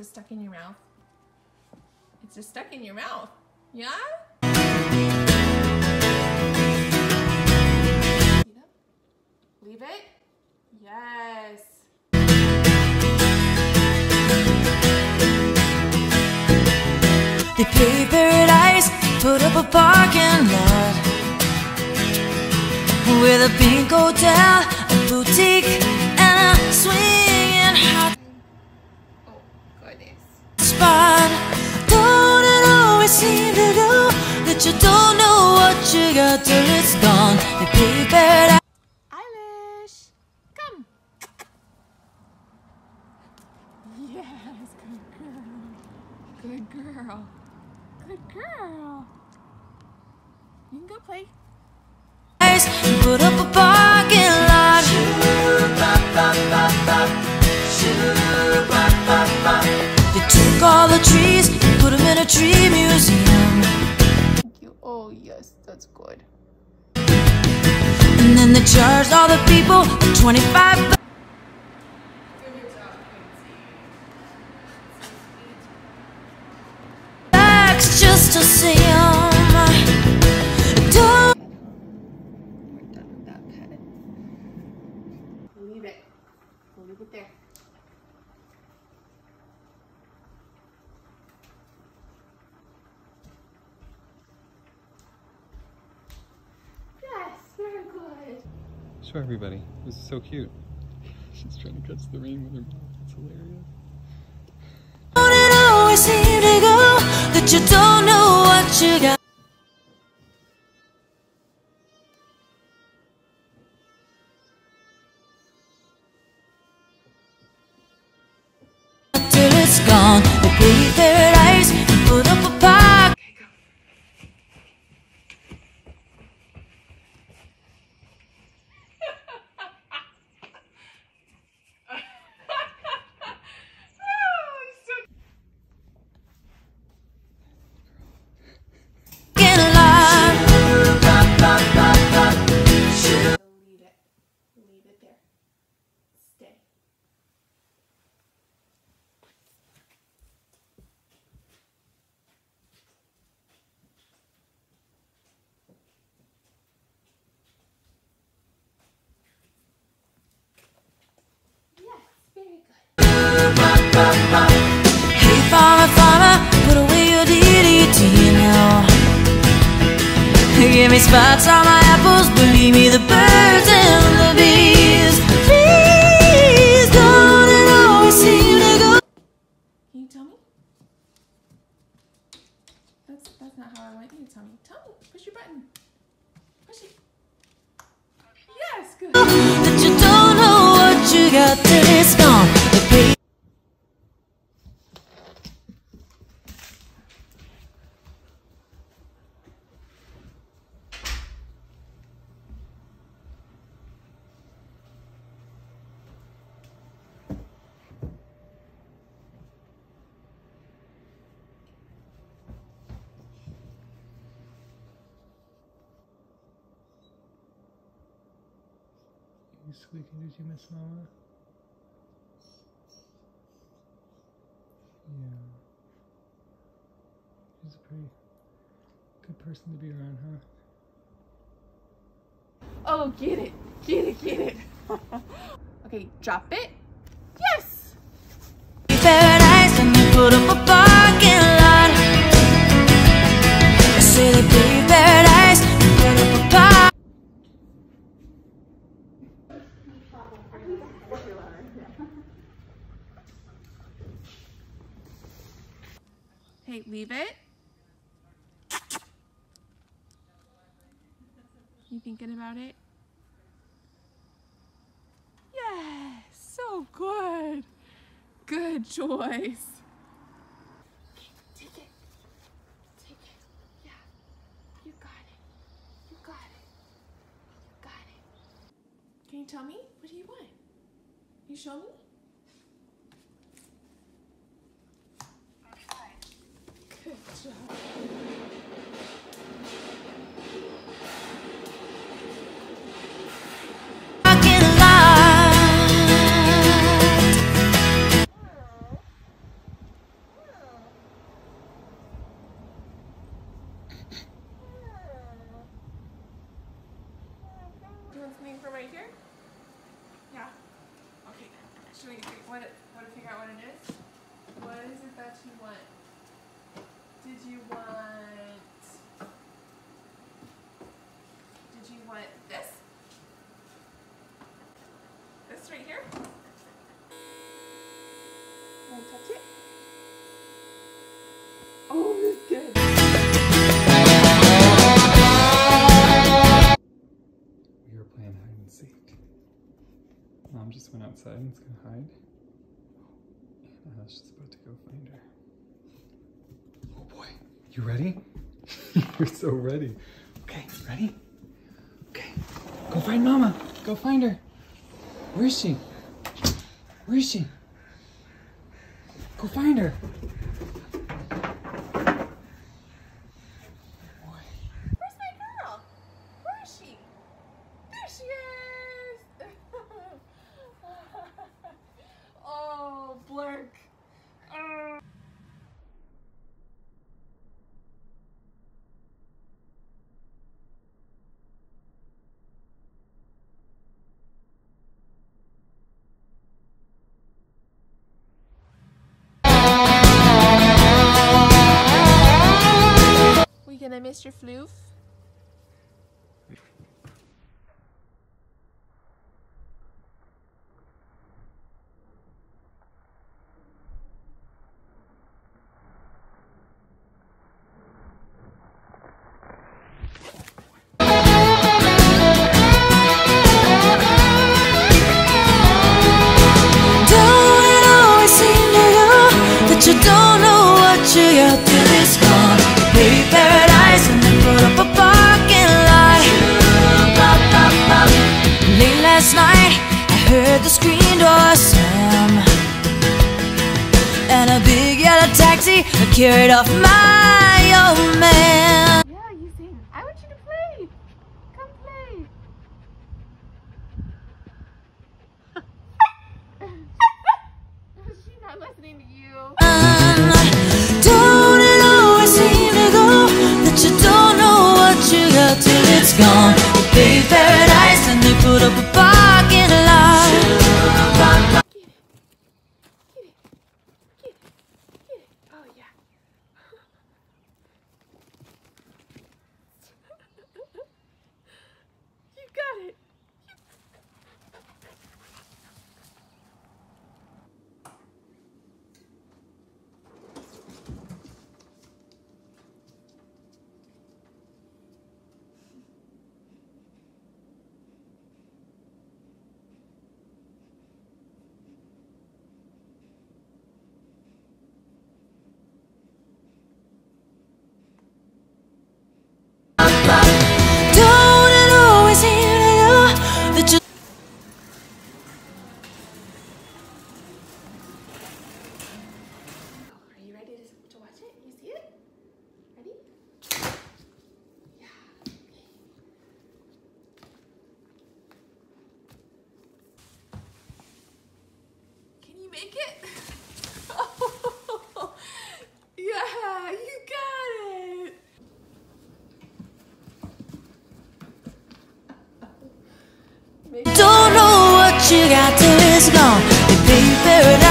just stuck in your mouth. It's just stuck in your mouth. Yeah? Leave it. Yes. They paved paradise, put up a parking lot with a pink hotel, a boutique, till it's gone? Paved paradise. Eilish, come. Yes, good girl. Good girl. Good girl. You can go play. That's good. And then they charged all the people 25 bucks just to see 'em. Don't We're done with that pet. Leave it. Leave it there. Show everybody. This is so cute. She's trying to catch the rain with her mouth. It's hilarious. it always seem to go that you don't know what you got. Me spots on my apples, believe me, the You squeaking, did you miss Mama? Yeah. She's a pretty good person to be around, huh? Oh, get it. Get it, get it. okay, drop it. Yes! Hey, leave it. You thinking about it? Yes, so good. Good choice. Take it. Take it. Yeah. You got it. You got it. You got it. Can you tell me? What do you want? You show me? from right here? Yeah. Okay. Should we, what, what, figure out what it is? What is it that you want? Did you want? Did you want this? This right here? Want to touch it? Oh, that's good. We were playing hide and seek. Mom just went outside and is gonna hide. And I was just about to go find her. Boy, you ready? You're so ready. Okay, ready? Okay, go find Mama. Go find her. Where is she? Where is she? Go find her. Your floof? Carried off my old man. Yeah, you sing. I want you to play. Come play. Make it? Oh, yeah, you got it. Don't know what you got till it's gone?